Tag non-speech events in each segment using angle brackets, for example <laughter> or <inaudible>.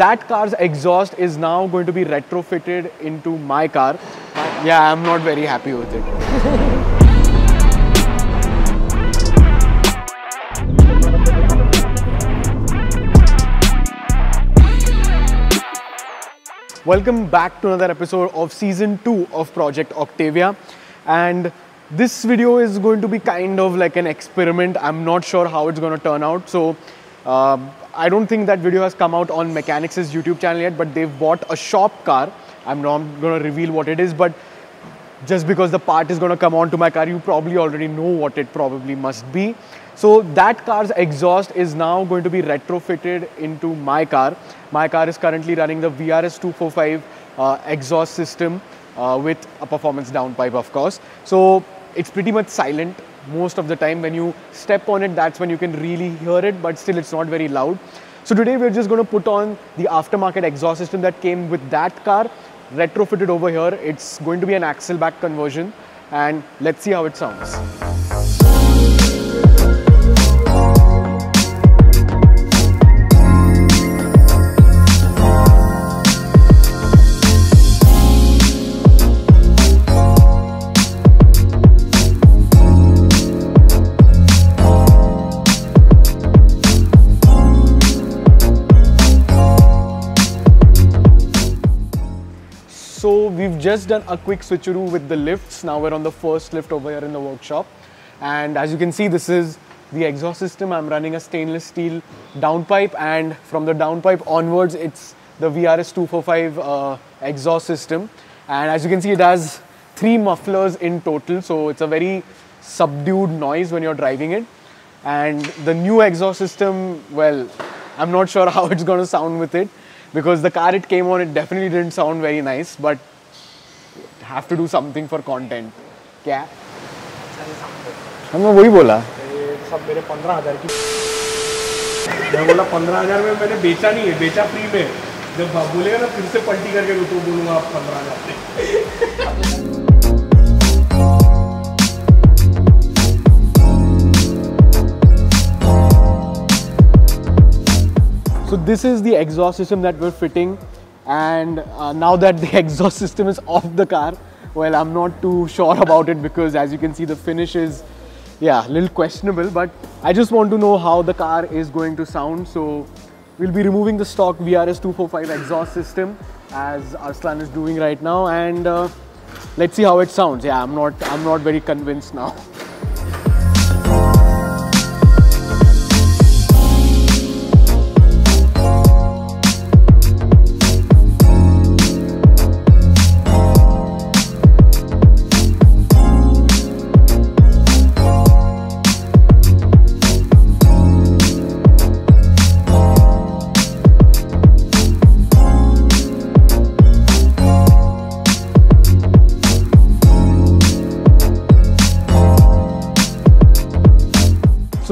that car's exhaust is now going to be retrofitted into my car. Yeah, I'm not very happy with it. Welcome back to another episode of season 2 of Project Octavia. And this video is going to be kind of like an experiment. I'm not sure how it's going to turn out. So, uh, I don't think that video has come out on Mechanics' YouTube channel yet, but they've bought a shop car. I'm not going to reveal what it is, but just because the part is going to come onto my car, you probably already know what it probably must be. So that car's exhaust is now going to be retrofitted into my car. My car is currently running the VRS 245 uh, exhaust system uh, with a performance downpipe, of course. So it's pretty much silent most of the time. When you step on it, that's when you can really hear it, but still it's not very loud. So today we're just going to put on the aftermarket exhaust system that came with that car, retrofitted over here. It's going to be an axle back conversion, and let's see how it sounds. We've just done a quick switcheroo with the lifts. Now we're on the first lift over here in the workshop. And as you can see, this is the exhaust system. I'm running a stainless steel downpipe and from the downpipe onwards, it's the VRS 245 uh, exhaust system. And as you can see, it has three mufflers in total. So it's a very subdued noise when you're driving it. And the new exhaust system, well, I'm not sure <laughs> how it's going to sound with it because the car it came on, it definitely didn't sound very nice, but have to do something for content. क्या? हमने वही बोला। सब मेरे पंद्रह हज़ार की मैं बोला पंद्रह हज़ार में मैंने बेचा नहीं है बेचा फ्री में। जब बोलेगा ना फिर से पलटी करके तो बोलूँगा आप पंद्रह हज़ार। से So this is the exhaust system that we're fitting. And uh, now that the <laughs> exhaust system is off the car, well I'm not too sure about it because as you can see the finish is yeah, a little questionable but I just want to know how the car is going to sound so we'll be removing the stock VRS 245 exhaust system as Arslan is doing right now and uh, let's see how it sounds. Yeah, I'm not I'm not very convinced now. <laughs>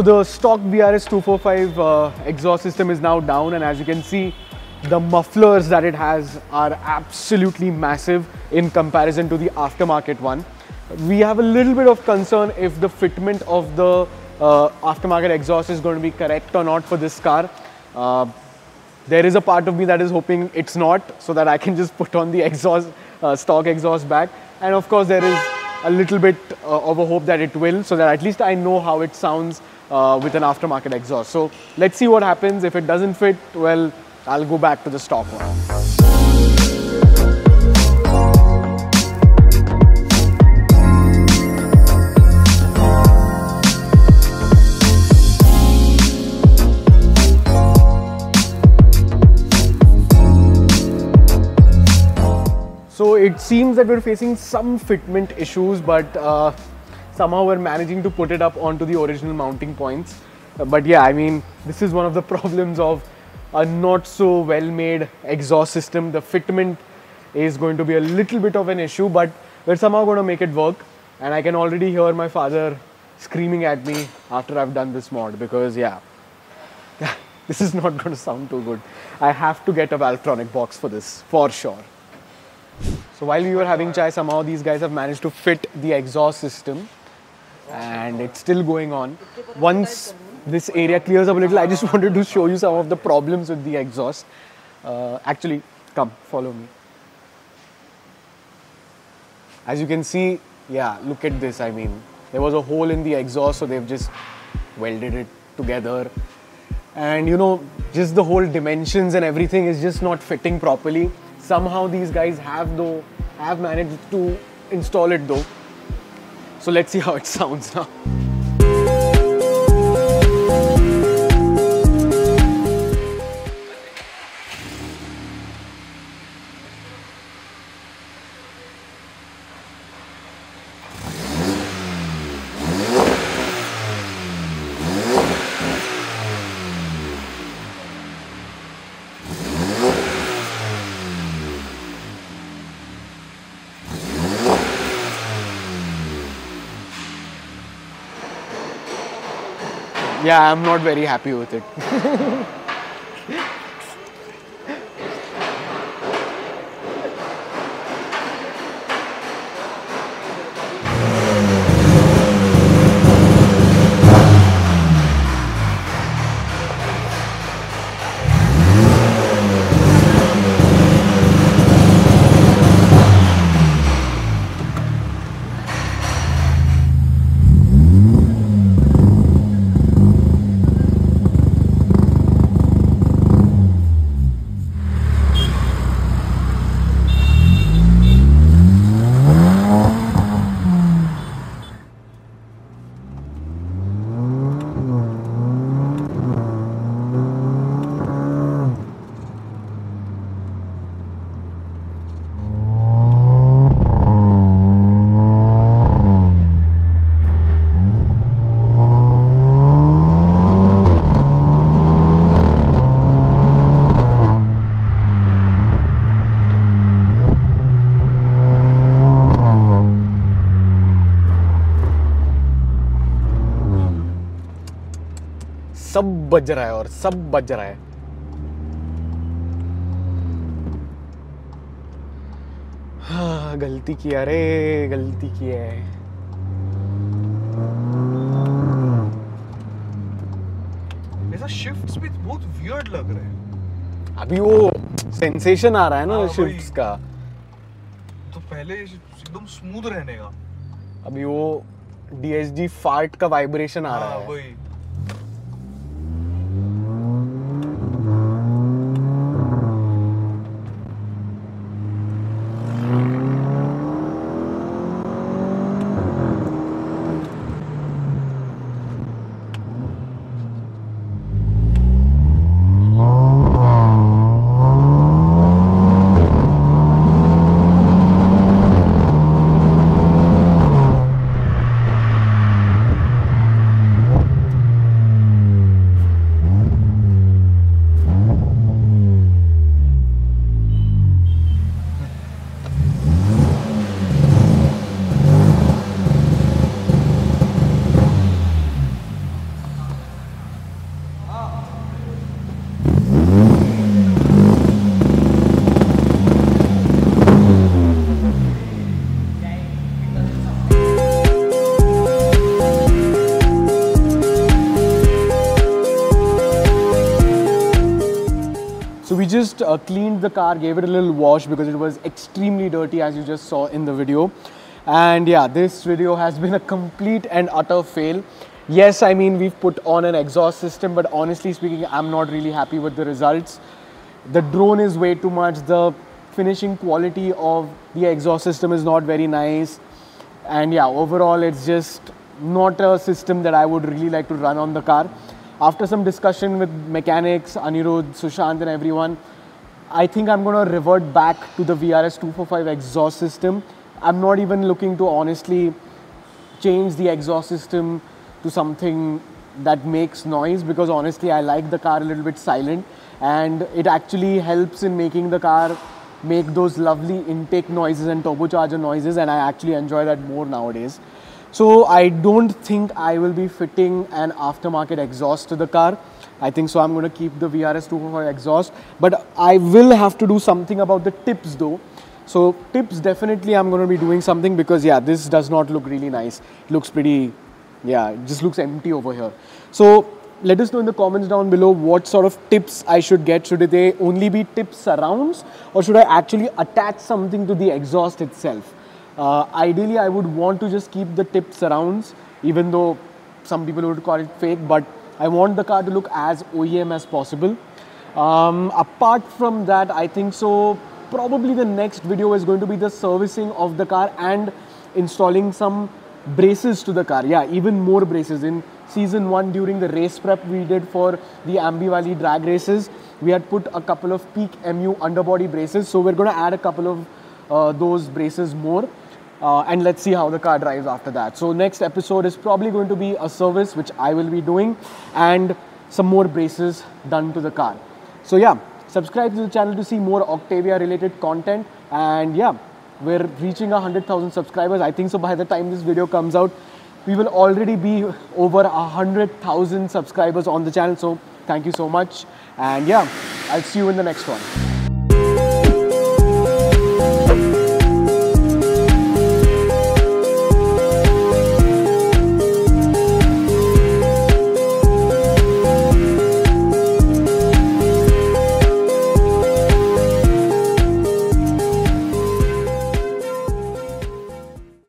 the stock VRS 245 uh, exhaust system is now down and as you can see the mufflers that it has are absolutely massive in comparison to the aftermarket one. We have a little bit of concern if the fitment of the uh, aftermarket exhaust is going to be correct or not for this car. Uh, there is a part of me that is hoping it's not so that I can just put on the exhaust, uh, stock exhaust back. And of course there is a little bit uh, of a hope that it will so that at least I know how it sounds uh, with an aftermarket exhaust. So let's see what happens. If it doesn't fit, well, I'll go back to the stock one. So it seems that we're facing some fitment issues, but uh, somehow we're managing to put it up onto the original mounting points. But yeah, I mean, this is one of the <laughs> problems of a not so well made exhaust system. The fitment is going to be a little bit of an issue, but we're somehow going to make it work. And I can already hear my father screaming at me after I've done this mod because, yeah, <laughs> this is not going to sound too good. I have to get a Valtronic box for this, for sure. So while we were having chai, somehow these guys have managed to fit the exhaust system and it's still going on. Once this area clears up a little, I just <laughs> wanted to show you some of the problems with the exhaust. Uh, actually, come, follow me. As you can see, yeah, look at this. I mean, there was a hole in the exhaust, so they've just welded it together. And you know, just the whole dimensions and everything is just not fitting properly. Somehow these guys have though have managed to install it though. So let's see how it <laughs> sounds now. Yeah, I'm not very happy with it. <laughs> सब बज रहा है और सब बज रहा है। हाँ, गलती किया रे गलती किया है। ऐसा शिफ्ट्स भी बहुत वियर्ड लग रहे हैं। अभी वो सेंसेशन आ रहा है ना हाँ, शिफ्ट्स का। तो पहले एकदम स्मूथ रहने का। अभी वो डीएसजी फार्ट का वाइब्रेशन आ रहा हाँ, uh, cleaned the car, gave it a little wash because it was extremely dirty as you just saw in the video. And yeah, this video has been a complete and utter fail. Yes, I mean, we've put on an exhaust system, but honestly speaking, I'm not really happy with the results. The drone is way too much. The finishing quality of the exhaust system is not very nice. And yeah, overall, it's just not a system that I would really like to run on the car. After some discussion with mechanics, Anirudh, Sushant, and everyone, I think I'm going to revert back to the VRS 245 exhaust system. I'm not even looking to honestly change the exhaust system to something that makes noise because honestly I like the car a little bit silent and it actually helps in making the car make those lovely intake noises and turbocharger noises and I actually enjoy that more nowadays. So I don't think I will be fitting an aftermarket exhaust to the car. I think so I'm going to keep the VRS 245 exhaust but I will have to do something about the tips though. So tips definitely I'm going to be doing something because yeah this does not look really nice. It looks pretty yeah it just looks empty over here. So let us know in the comments down below what sort of tips I should get. Should they only be tip surrounds or should I actually attach something to the exhaust itself? Uh, ideally, I would want to just keep the tip surrounds, even though some people would call it fake, but I want the car to look as OEM as possible. Um, apart from that, I think so. Probably the next video is going to be the servicing of the car and installing some braces to the car. Yeah, even more braces. In season one, during the race prep we did for the Aamby Valley drag races, we had put a couple of peak MU underbody braces. So we're going to add a couple of uh, those braces more. Uh, and let's see how the car drives after that. So next episode is probably going to be a service which I will be doing and some more braces done to the car. So yeah, subscribe to the channel to see more Octavia related content and yeah, we're reaching 100,000 subscribers. I think so by the time this video comes out, we will already be over 100,000 subscribers on the channel. So thank you so much and yeah, I'll see you in the next one.